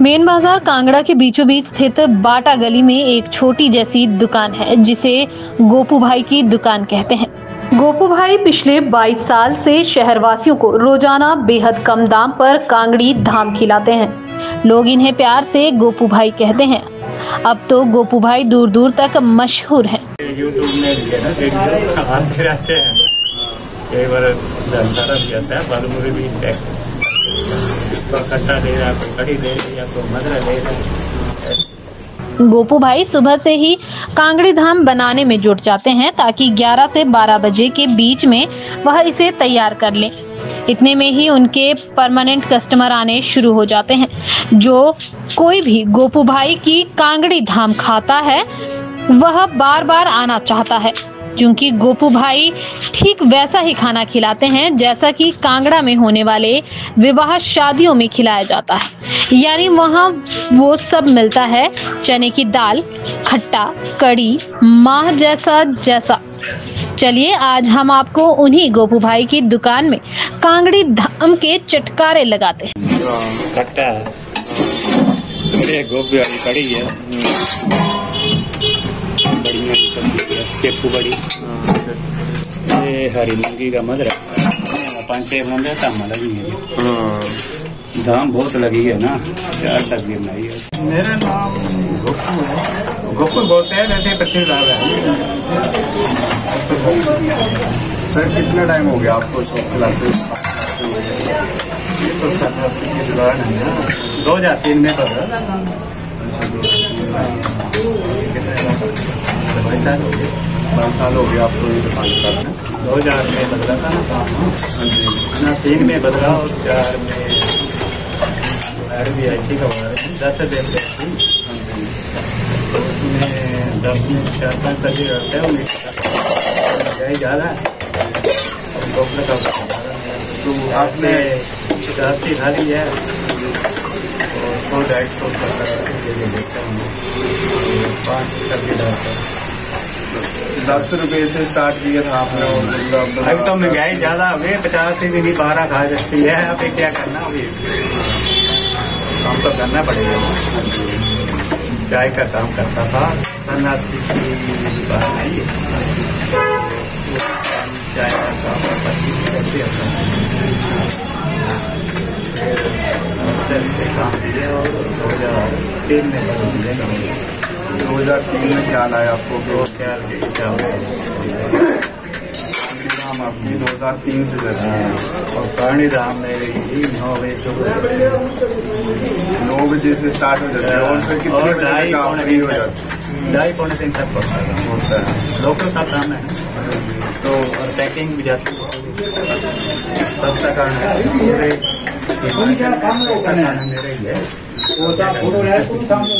Main बाज़ार कांगड़ा के बीचों बीच स्थित बाटा गली में एक छोटी जैसी दुकान है, जिसे गोपू भाई की दुकान कहते हैं। गोपू भाई पिछले 22 साल से शहरवासियों को रोज़ाना बेहद कम दाम पर कांगड़ी धाम खिलाते हैं। लोग इन्हें प्यार से गोपू भाई कहते हैं। अब तो गोपू भाई दूर दूर तक मशहूर हैं। में कई बार धनसारा भी आता है बालूपुरी भी टैक्स कोई खट्टा दे रहा है कोई कड़ी दे रही है, कोई मदरा दे रहा है। गोपू भाई सुबह से ही कांगड़ी धाम बनाने में जुट जाते हैं ताकि 11 से 12 बजे के बीच में वह इसे तैयार कर लें। इतने में ही उनके परमानेंट कस्टमर आने शुरू हो जाते हैं। जो कोई भी गोपू भाई की कांगड़ी धाम खाता है, वह बार बार आना चाहता है। क्योंकि गोपू भाई ठीक वैसा ही खाना खिलाते हैं जैसा कि कांगड़ा में होने वाले विवाह शादियों में खिलाया जाता है। यानी वहाँ वो सब मिलता है, चने की दाल, खट्टा, कड़ी, माह जैसा जैसा। चलिए, आज हम आपको उन्हीं गोपू भाई की दुकान में कांगड़ी धाम के चटकारे लगाते हैं। खट्टा है कड़ी है। बढ़िया सब्ज़ी सेपू बड़ी हरी मूँगी का मदरा पाँच छः बंदे तम लगी है दाम बहुत लगी है। ना चार की बनाई है मेरा नाम गोपू है गोपू बोलते हैं वैसे पच्चीस लाभ है सर कितना टाइम हो गया आपको शॉप चलाते हुए है दो हज़ार तीन में बदला बारह साल हो गया आपको ये दुकान करते दो हज़ार में बदला था ना काम जी ना तीन में बदला और चार में आर बी आई टी का वार है दस गई थी तो उसमें दस में चार पाँच सब्ज़ी रहते हैं उन्हें जाए ज़्यादा है तो आपने जाती खाली है। सौ सत्तर के हैं दस रुपए से स्टार्ट किया था आपने मतलब अभी तो महँगाई ज़्यादा हो गई पचास से भी नहीं, बारह खा सकती है। अभी क्या करना अभी? काम तो करना पड़ेगा। चाय का काम करता था। सन्यासी की आई चाय का काम पच्चीस करते फिर तीन में दो हज़ार तीन में ख्याल आया आपको? दो ख्याल नाम आपकी दो हज़ार तीन से चलती है। और पानी धाम में ही नौ बजे सुबह नौ बजे से स्टार्ट हो जाती है। और फिर कितने बजे तक फ्री हो जाते ढाई पौने तीन तक है होता है। लोकल का काम है। तो और पैकिंग भी जाती है। सस्ता कारण है। पूरे हिमाचल में सस्ता कारण मेरा ही है